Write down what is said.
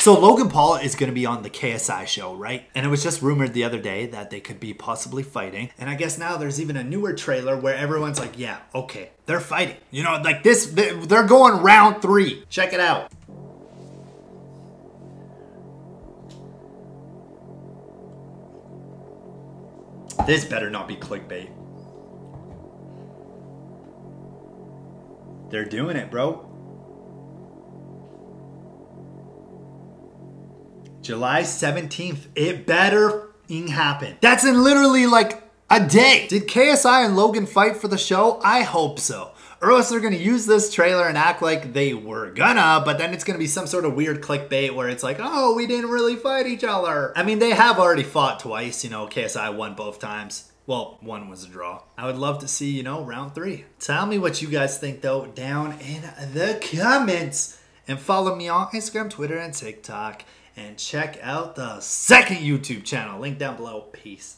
So Logan Paul is going to be on the KSI show, right? And it was just rumored the other day that they could be possibly fighting. And I guess now there's even a newer trailer where everyone's like, yeah, okay, they're fighting. You know, like this, they're going round three. Check it out. This better not be clickbait. They're doing it, bro. July 17th. It better happen. That's in literally like a day. Did KSI and Logan fight for the show? I hope so. Or else they're gonna use this trailer and act like they were gonna, but then it's gonna be some sort of weird clickbait where it's like, oh, we didn't really fight each other. I mean, they have already fought twice, you know, KSI won both times. Well, one was a draw. I would love to see, you know, round three. Tell me what you guys think, though, down in the comments. And follow me on Instagram, Twitter, and TikTok and check out the second YouTube channel. Link down below. Peace.